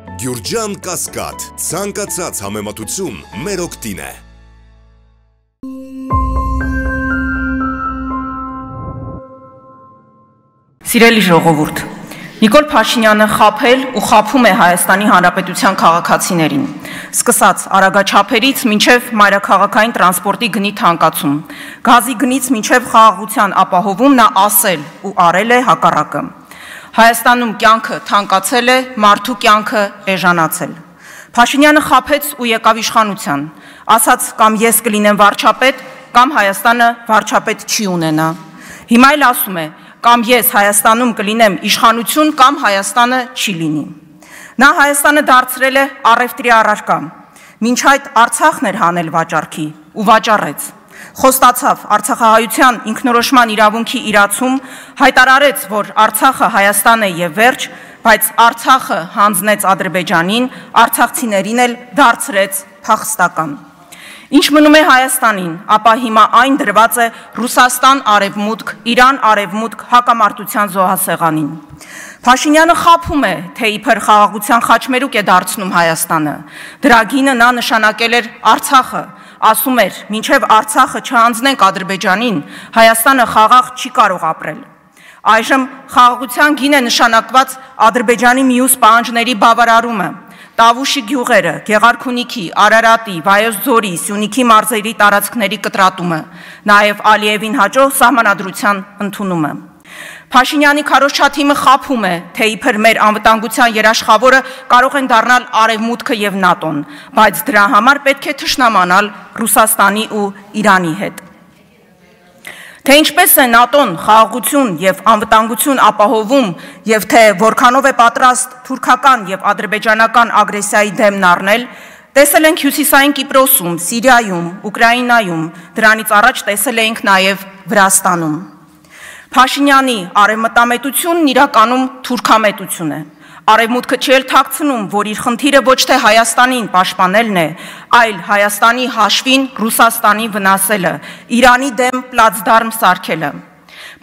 Գյուրջան Կասկադ, ցանկացած համեմատություն մեր օգտին է։ Սիրելի ժողովուրդ, Նիկոլ Փաշինյանը խափել ու խափում է Հայաստանի Հանրապետության քաղաքացիներին, սկսած արագաչափերից մինչև մայրաքաղաքային տրանսպորտի գնի թանկացում, գազի գնից մինչև խաղաղության ապահովում նա ասել ու արել է հակառակը։ Հայաստանում կյանքը թանկացել է, մարդու կյանքը էժանացել։ Փաշինյանը խափեց ու եկավ իշխանության, ասաց կամ ես կլինեմ վարչապետ, կամ Հայաստանը վարչապետ չի ունենա։ Հիմա էլ ասում է, կամ ես Հայաստանում կլինեմ իշխանություն կամ Հայաստանը չի լինի։ Նա Հայաստանը դարձրել է առևտրի առարկա։ Մինչ այդ Արցախն էր հանել վաճառքի ու վաճառեց։ Խոստացավ. Արցախահայության ինքնորոշման իրավունքի իրացում, հայտարարեց, որ Արցախը Հայաստան է եւ վերջ, բայց Արցախը հանձնեց Ադրբեջանին, արցախցիներին էլ դարձրեց փախստական։ Ինչ մնում է Հայաստանին, ապա հիմա այն դրված է Ռուսաստան արևմուտք, Իրան արևմուտք հակամարտության զոհասեղանին։ Փաշինյանը խափում է, թե իբր խաղաղության խաչմերուկ է դարձնում Հայաստանը։ Դրագինը նա նշանակել էր Արցախը, ասում էր, մինչև Արցախը չհանձնենք Ադրբեջանին, Հայաստանը խաղաղ չի կարող ապրել։ Այժմ խաղաղության գին է նշանակված Ադրբեջանի մյուս պահանջների բավարարումը, Տավուշի գյուղերը, Գեղարքունիքի, Արարատի, Վայոց ձորի, Սյունիքի մարզերի տարածքների կտրատումը, նաև Ալիևին հաջող սահմանադրության ընդունումը։ Փաշինյանի քարոշչաթիմը խափում է, թե իբր մեր անվտանգության երաշխավորը կարող են դառնալ Արևմուտքը եւ ՆԱՏՕ-ն, բայց դրա համար պետք է թշնամանալ Ռուսաստանի ու Իրանի հետ։ Թե ինչպես է ՆԱՏՕ-ն խաղաղություն եւ անվտանգություն ապահովում եւ թե որքանով է պատրաստ թուրքական եւ ադրբեջանական ագրեսիայի դեմն առնել, տեսել ենք Հյուսիսային Կիպրոսում, Սիրիայում, Ուկրաինայում, դրանից առաջ տեսել էինք նաեւ Վրաստանում։ Փաշինյանի արևմտամետությունն իրականում թուրքամետություն է։ Արևմուտքը չել թաքցնում, որ իր խնդիրը ոչ թե Հայաստանին պաշտպանելն է, այլ Հայաստանի հաշվին Ռուսաստանի վնասելը, Իրանի դեմ պլացդարմ սարքելը։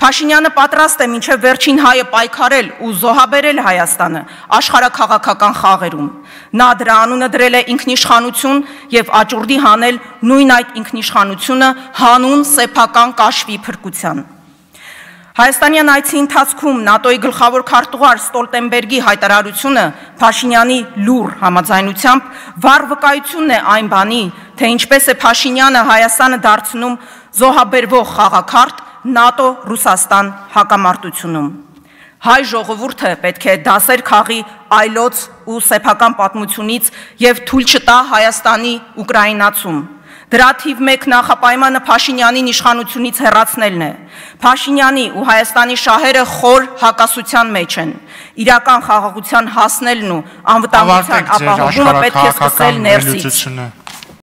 Փաշինյանը պատրաստ է մինչև վերջին հայը պայքարել ու զոհաբերել Հայաստանը աշխարհակաղակական խաղերում։ Նա դրա անունը դրել է ինքնիշխանություն եւ աճուրդի հանել նույն այդ ինքնիշխանությունը հանուն սեփական կաշվի փրկության։ Հայաստանյան այցի ընթացքում ՆԱՏՕ-ի գլխավոր քարտուղար Ստոլտենբերգի հայտարարությունը Փաշինյանի լուր համաձայնությամբ վառ վկայությունն է այն բանի, թե ինչպես է Փաշինյանը Հայաստանը դարձնում զոհաբերվող խաղակարդ ՆԱՏՕ-Ռուսաստան հակամարտությունում։ Հայ ժողովուրդը պետք է դասեր քաղի այլոց ու սեփական պատմությունից եւ թույլ չտա Հայաստանի ուկրաինացում Դրա թիվ 1 նախապայմանը Փաշինյանին իշխանությունից հեռացնելն է։ Փաշինյանի ու Հայաստանի շահերը խոր հակասության մեջ են։ Իրական խաղաղության հասնելն ու անվտանգության ապահովումը պետք է սկսել ներսից։